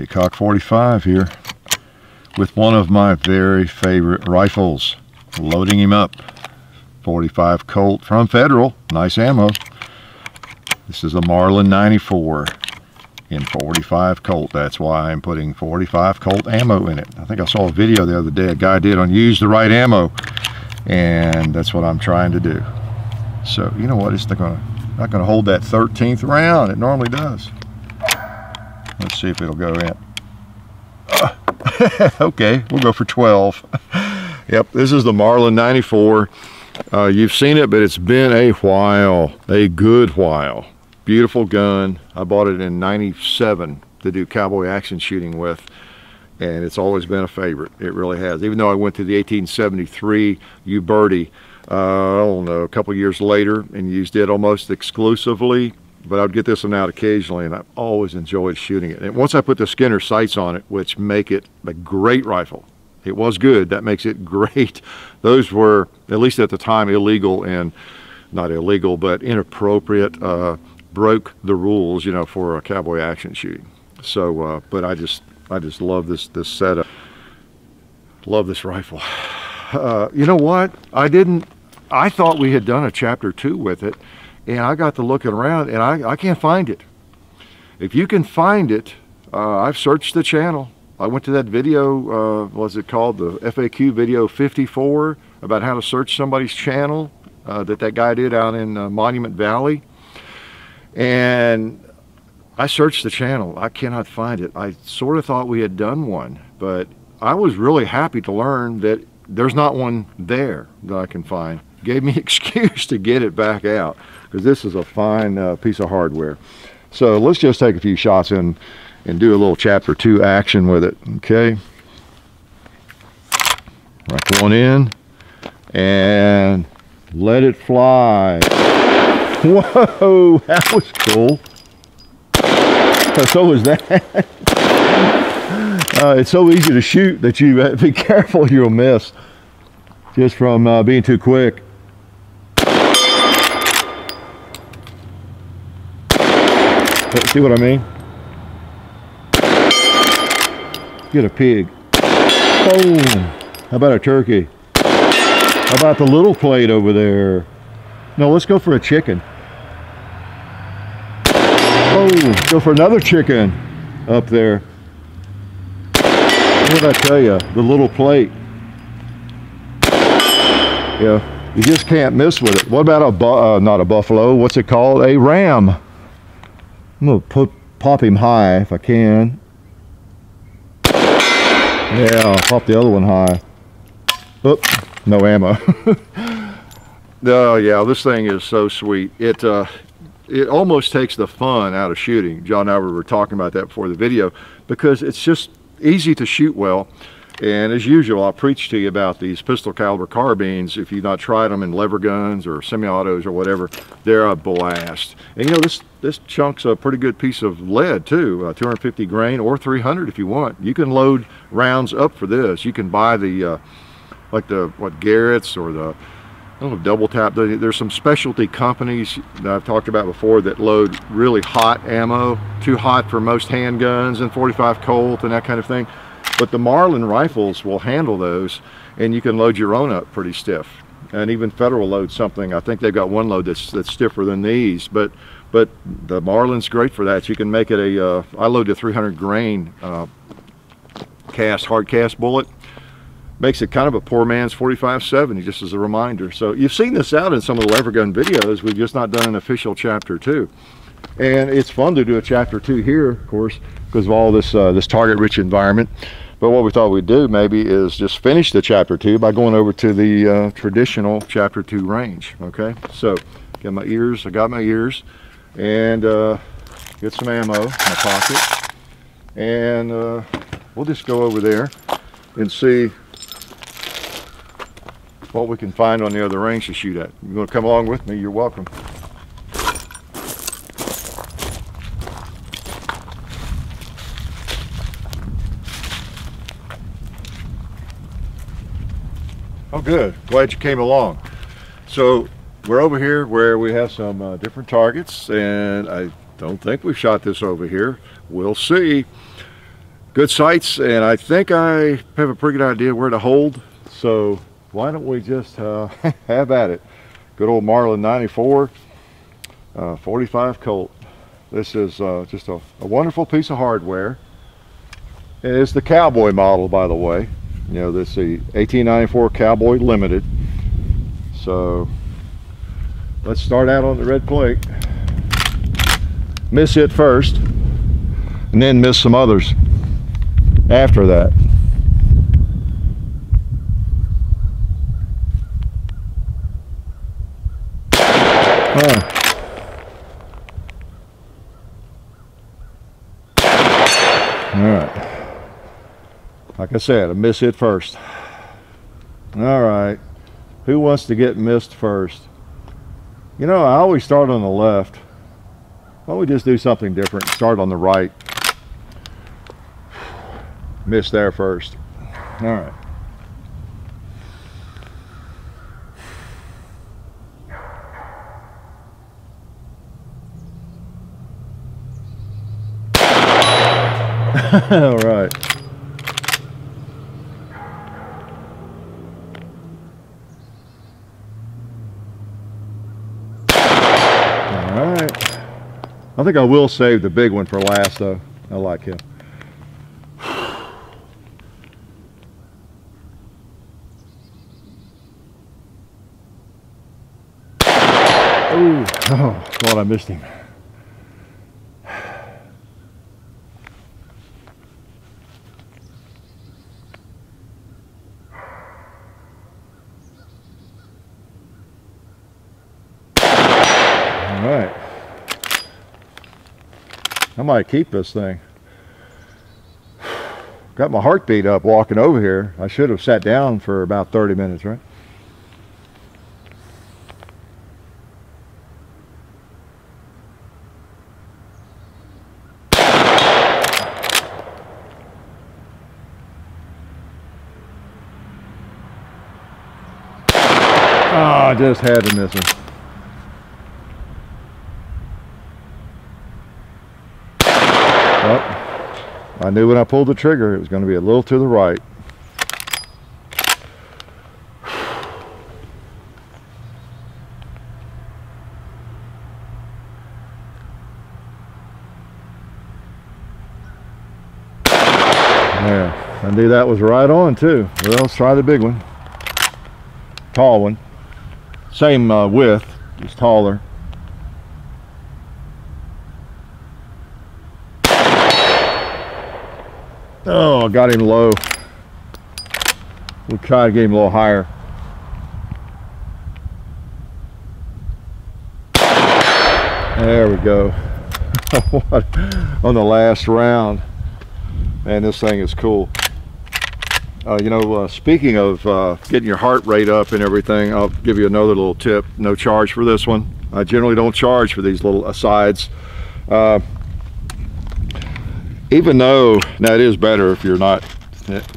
Hickok 45 here with one of my very favorite rifles. Loading him up. 45 Colt from Federal. Nice ammo. This is a Marlin 94 in 45 Colt. That's why I'm putting 45 Colt ammo in it. I think I saw a video the other day a guy did on use the right ammo and that's what I'm trying to do. So you know what? It's not gonna not gonna hold that 13th round. It normally does. Let's see if it'll go in. Uh, okay, we'll go for 12. yep, this is the Marlin 94. Uh, you've seen it, but it's been a while, a good while. Beautiful gun. I bought it in 97 to do cowboy action shooting with and it's always been a favorite. It really has. Even though I went to the 1873 Uberti, uh, I don't know, a couple years later and used it almost exclusively, but I'd get this one out occasionally and I've always enjoyed shooting it. And once I put the Skinner sights on it, which make it a great rifle, it was good, that makes it great. Those were, at least at the time, illegal and not illegal, but inappropriate, uh, broke the rules, you know, for a cowboy action shooting. So, uh, but I just, I just love this this setup. Love this rifle. Uh, you know what? I didn't. I thought we had done a chapter two with it, and I got to looking around, and I, I can't find it. If you can find it, uh, I've searched the channel. I went to that video. Uh, was it called the FAQ video 54 about how to search somebody's channel uh, that that guy did out in uh, Monument Valley, and I searched the channel. I cannot find it. I sort of thought we had done one, but I was really happy to learn that there's not one there that I can find. Gave me excuse to get it back out because this is a fine uh, piece of hardware. So let's just take a few shots in and do a little chapter two action with it. Okay. Rack one in and let it fly. Whoa, that was cool. so was that. uh, it's so easy to shoot that you uh, be careful you'll miss just from uh, being too quick. See what I mean? Get a pig. Boom. How about a turkey? How about the little plate over there? No, let's go for a chicken. Oh, go for another chicken up there. What did I tell you? The little plate. Yeah, you just can't miss with it. What about a, uh, not a buffalo, what's it called? A ram. I'm gonna put, pop him high if I can. Yeah, I'll pop the other one high. Oop, no ammo. oh yeah, this thing is so sweet. It, uh, it almost takes the fun out of shooting. John and I were talking about that before the video because it's just easy to shoot well. And as usual, I'll preach to you about these pistol caliber carbines. If you've not tried them in lever guns or semi-autos or whatever, they're a blast. And you know, this, this chunk's a pretty good piece of lead too, uh, 250 grain or 300 if you want. You can load rounds up for this. You can buy the, uh, like the, what, Garrett's or the I don't know, double tap. There's some specialty companies that I've talked about before that load really hot ammo, too hot for most handguns and 45 Colt and that kind of thing. But the Marlin rifles will handle those and you can load your own up pretty stiff. And even Federal loads something. I think they've got one load that's that's stiffer than these, but but the Marlin's great for that. You can make it a. Uh, I load a 300 grain uh, cast, hard cast bullet makes it kind of a poor man's 4570 just as a reminder so you've seen this out in some of the lever gun videos we've just not done an official chapter two and it's fun to do a chapter two here of course because of all this uh, this target rich environment but what we thought we'd do maybe is just finish the chapter two by going over to the uh, traditional chapter two range okay so got my ears I got my ears and uh, get some ammo in my pocket and uh, we'll just go over there and see what we can find on the other range to shoot at. You want to come along with me, you're welcome. Oh good, glad you came along. So we're over here where we have some uh, different targets and I don't think we've shot this over here. We'll see. good sights and I think I have a pretty good idea where to hold. So why don't we just uh, have at it. Good old Marlin 94, uh, 45 Colt. This is uh, just a, a, wonderful piece of hardware. It's the Cowboy model, by the way. You know, this is the 1894 Cowboy Limited. So let's start out on the red plate. Miss it first, and then miss some others after that. Oh. All right. Like I said, I miss it first. All right. Who wants to get missed first? You know, I always start on the left. Why don't we just do something different? Start on the right. Miss there first. All right. All right. All right. I think I will save the big one for last though. I like him. Ooh, oh, thought I missed him. All right. I might keep this thing. Got my heartbeat up walking over here. I should have sat down for about 30 minutes, right? Oh, I just had to miss him. I knew when I pulled the trigger it was going to be a little to the right. I knew that was right on too. Well, let's try the big one. Tall one. Same uh, width, just taller. Oh, I got him low. We'll try to get him a little higher. There we go. On the last round. Man, this thing is cool. Uh, you know, uh, speaking of uh, getting your heart rate up and everything, I'll give you another little tip. No charge for this one. I generally don't charge for these little asides. Even though now it is better if you're not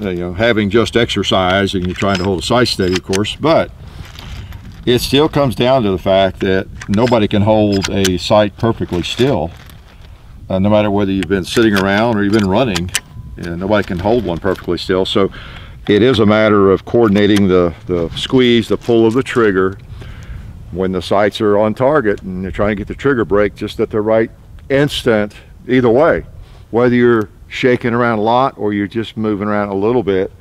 you know having just exercise and you're trying to hold a sight steady of course but it still comes down to the fact that nobody can hold a sight perfectly still uh, no matter whether you've been sitting around or you've been running and nobody can hold one perfectly still. So it is a matter of coordinating the the squeeze the pull of the trigger when the sights are on target and you're trying to get the trigger break just at the right instant either way whether you're shaking around a lot or you're just moving around a little bit,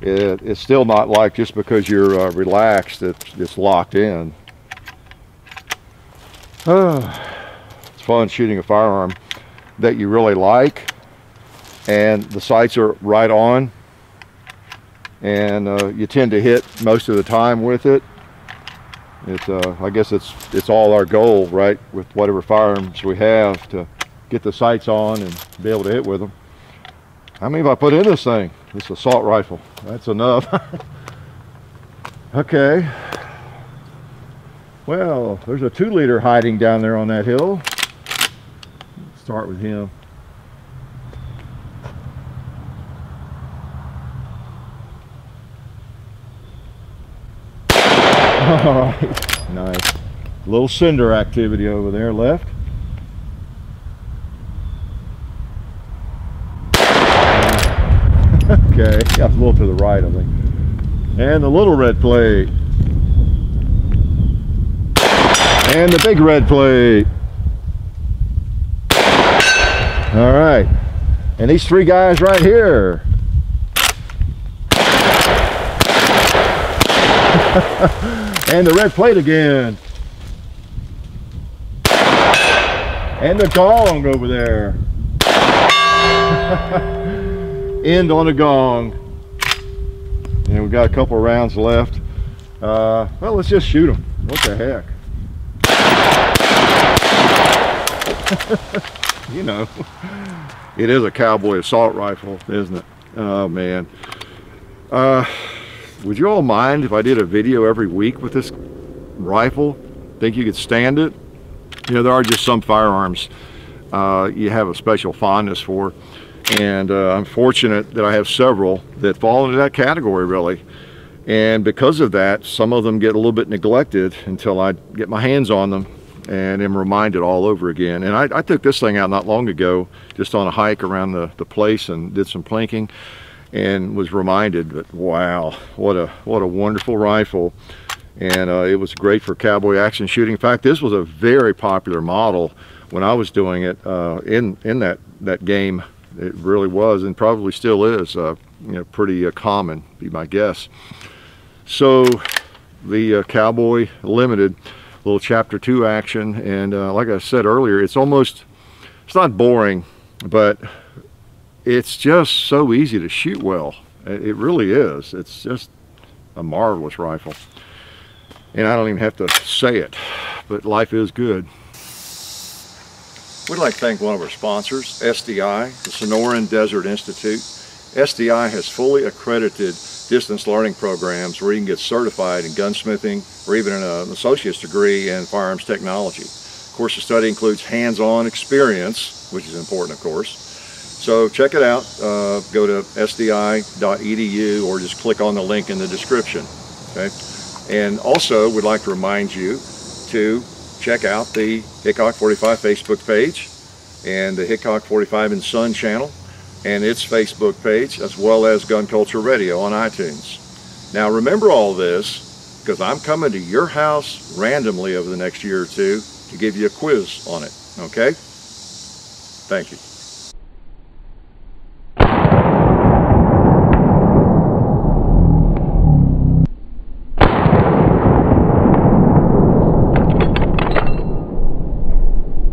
it, it's still not like just because you're uh, relaxed it's, it's locked in. It's fun shooting a firearm that you really like and the sights are right on and uh, you tend to hit most of the time with it. It's, uh, I guess it's it's all our goal, right, with whatever firearms we have to get the sights on and be able to hit with them. How many have I put in this thing? This assault rifle. That's enough. okay. Well, there's a two liter hiding down there on that hill. Start with him. All right, nice. Little cinder activity over there left. Okay, yeah, a little to the right, I think. And the little red plate. And the big red plate. All right. And these three guys right here. and the red plate again. And the gong over there. End on a gong. And we've got a couple rounds left. Uh, well, let's just shoot them. What the heck? you know, it is a cowboy assault rifle, isn't it? Oh, man. Uh, would you all mind if I did a video every week with this rifle? Think you could stand it? You know, there are just some firearms uh, you have a special fondness for. And uh, I'm fortunate that I have several that fall into that category, really. And because of that, some of them get a little bit neglected until I get my hands on them and am reminded all over again. And I, I took this thing out not long ago, just on a hike around the, the place and did some plinking and was reminded that wow what a what a wonderful rifle and uh, it was great for cowboy action shooting in fact this was a very popular model when I was doing it uh, in in that that game it really was and probably still is uh, you know pretty uh, common be my guess so the uh, cowboy limited little chapter 2 action and uh, like I said earlier it's almost it's not boring but it's just so easy to shoot well. It really is. It's just a marvelous rifle. And I don't even have to say it, but life is good. We'd like to thank one of our sponsors, SDI, the Sonoran Desert Institute. SDI has fully accredited distance learning programs where you can get certified in gunsmithing or even an associate's degree in firearms technology. Of course, the study includes hands-on experience, which is important, of course, so check it out. Uh, go to sdi.edu or just click on the link in the description. Okay. And also we'd like to remind you to check out the Hickok 45 Facebook page and the Hickok 45 and Son channel and its Facebook page as well as Gun Culture Radio on iTunes. Now remember all this because I'm coming to your house randomly over the next year or two to give you a quiz on it. Okay? Thank you.